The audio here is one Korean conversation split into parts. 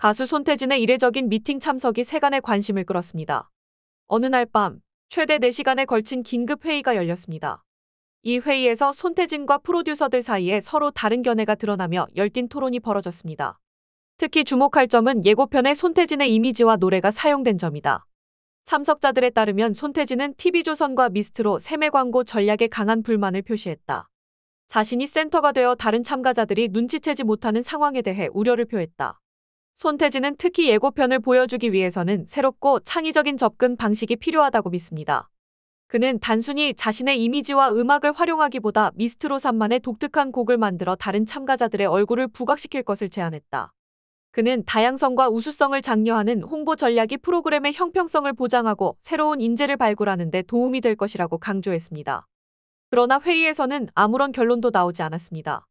가수 손태진의 이례적인 미팅 참석이 세간의 관심을 끌었습니다. 어느 날 밤 최대 4시간에 걸친 긴급 회의가 열렸습니다. 이 회의에서 손태진과 프로듀서들 사이에 서로 다른 견해가 드러나며 열띤 토론이 벌어졌습니다. 특히 주목할 점은 예고편에 손태진의 이미지와 노래가 사용된 점이다. 참석자들에 따르면 손태진은 TV조선과 미스트로 세매 광고 전략에 강한 불만을 표시했다. 자신이 센터가 되어 다른 참가자들이 눈치채지 못하는 상황에 대해 우려를 표했다. 손태진은 특히 예고편을 보여주기 위해서는 새롭고 창의적인 접근 방식이 필요하다고 믿습니다. 그는 단순히 자신의 이미지와 음악을 활용하기보다 미스트로산만의 독특한 곡을 만들어 다른 참가자들의 얼굴을 부각시킬 것을 제안했다. 그는 다양성과 우수성을 장려하는 홍보 전략이 프로그램의 형평성을 보장하고 새로운 인재를 발굴하는 데 도움이 될 것이라고 강조했습니다. 그러나 회의에서는 아무런 결론도 나오지 않았습니다.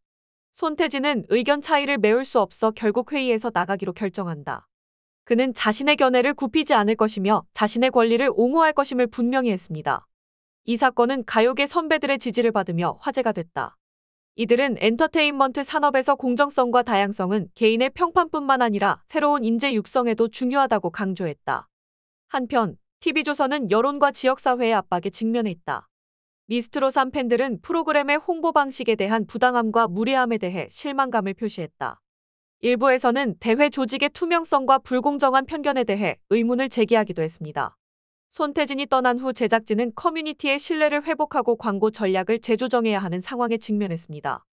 손태진은 의견 차이를 메울 수 없어 결국 회의에서 나가기로 결정한다. 그는 자신의 견해를 굽히지 않을 것이며 자신의 권리를 옹호할 것임을 분명히 했습니다. 이 사건은 가요계 선배들의 지지를 받으며 화제가 됐다. 이들은 엔터테인먼트 산업에서 공정성과 다양성은 개인의 평판뿐만 아니라 새로운 인재 육성에도 중요하다고 강조했다. 한편 TV조선은 여론과 지역사회의 압박에 직면해 있다. 미스트로산 팬들은 프로그램의 홍보 방식에 대한 부당함과 무례함에 대해 실망감을 표시했다. 일부에서는 대회 조직의 투명성과 불공정한 편견에 대해 의문을 제기하기도 했습니다. 손태진이 떠난 후 제작진은 커뮤니티의 신뢰를 회복하고 광고 전략을 재조정해야 하는 상황에 직면했습니다.